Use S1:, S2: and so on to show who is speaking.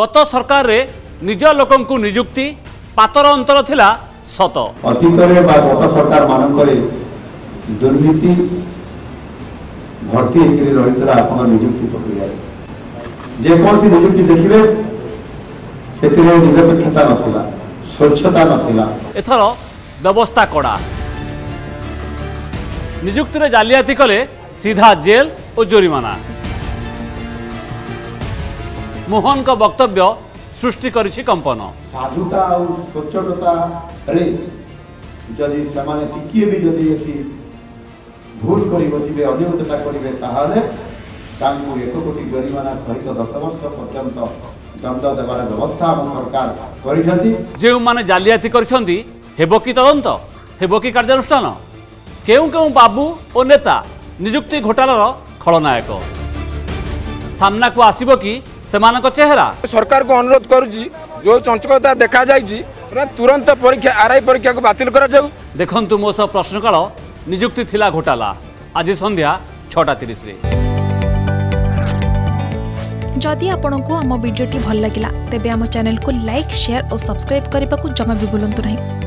S1: গত সরকারে নিজ লোকଙ୍କୁ নিযুক্তি পাতর অন্তর লা সত
S2: অতীতরে বা গত সরকার মানকরে দুর্নীতি ভর্তি হয়েকি রয়েছে আপনার নিযুক্তি প্রক্রিয়ায় যেকোনসি নিযুক্তি দেখবে সেতিরে নিরপেক্ষতা নথিলা স্বচ্ছতা নথিলা
S1: এথর ব্যবস্থা কড়া নিযুক্তিরে জালিয়াতি কলে সিধা জেল ও জরিমানা ମୋହନଙ୍କ ବକ୍ତବ୍ୟ ସୃଷ୍ଟି କରିଛି କମ୍ପନ
S2: ସାଧୁତା ଆଉ ସ୍ୱଚ୍ଛତାରେ ଯଦି ସେମାନେ ଟିକିଏ ବି ଯଦି ଏଠି ଭୁଲ କରି ବସିବେ ଅନିୟମିତତା କରିବେ ତାହେଲେ ତାଙ୍କୁ ଏକ କୋଟି ଜରିମାନା ସହିତ ଦଶ ବର୍ଷ ପର୍ଯ୍ୟନ୍ତ ଦଣ୍ଡ ଦେବାର ବ୍ୟବସ୍ଥା ଆମ ସରକାର କରିଛନ୍ତି
S1: ଯେଉଁମାନେ ଜାଲିଆତି କରିଛନ୍ତି ହେବ କି ତଦନ୍ତ ହେବ କି କାର୍ଯ୍ୟାନୁଷ୍ଠାନ କେଉଁ କେଉଁ ବାବୁ ଓ ନେତା ନିଯୁକ୍ତି ଘୋଟାଲର ଖଳନାୟକ ସାମ୍ନାକୁ ଆସିବ କି ସେମାନଙ୍କ ଚେହେରା
S3: ସରକାରକୁ ଅନୁରୋଧ କରୁଛି ଯେଉଁ ଚଞ୍ଚକତା ଦେଖାଯାଇଛି ତୁରନ୍ତ ପରୀକ୍ଷା ଆର୍ ଆଇ ପରୀକ୍ଷାକୁ ବାତିଲ କରାଯାଉ
S1: ଦେଖନ୍ତୁ ମୋ ସହ ପ୍ରଶ୍ନକାଳ ନିଯୁକ୍ତି ଥିଲା ଘୋଟାଲା ଆଜି ସନ୍ଧ୍ୟା ଛଅଟା ତିରିଶରେ
S4: ଯଦି ଆପଣଙ୍କୁ ଆମ ଭିଡ଼ିଓଟି ଭଲ ଲାଗିଲା ତେବେ ଆମ ଚ୍ୟାନେଲକୁ ଲାଇକ୍ ସେୟାର ଓ ସବସ୍କ୍ରାଇବ୍ କରିବାକୁ ଜମା ବି ଭୁଲନ୍ତୁ ନାହିଁ